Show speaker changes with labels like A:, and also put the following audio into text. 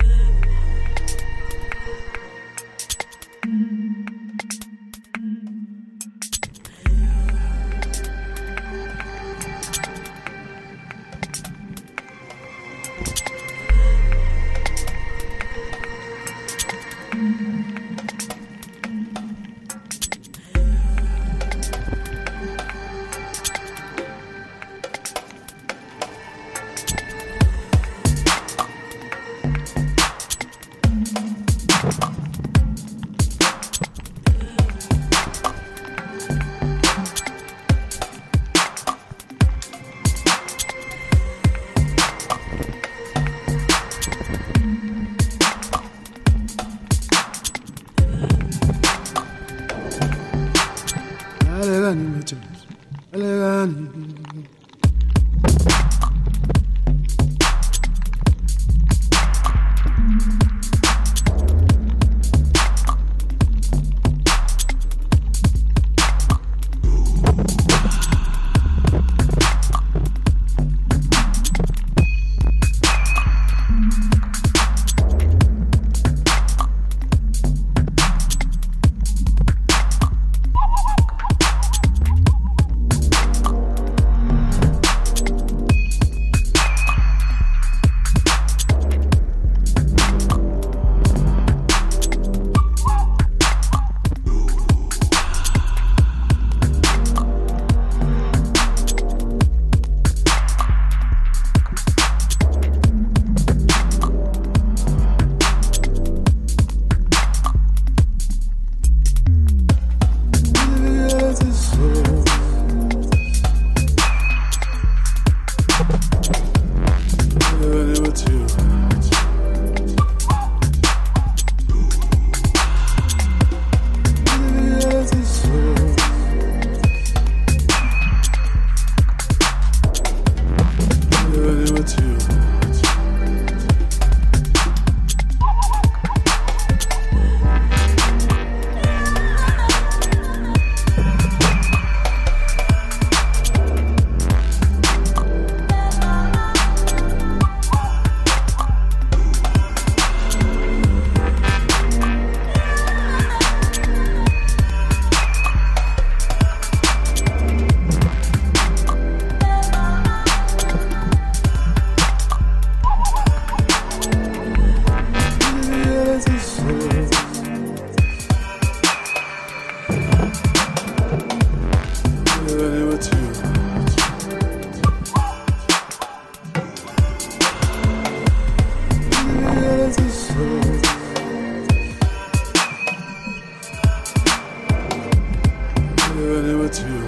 A: Hello. 시간이 to